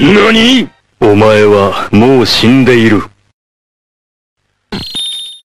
何？お前はもう死んでいる。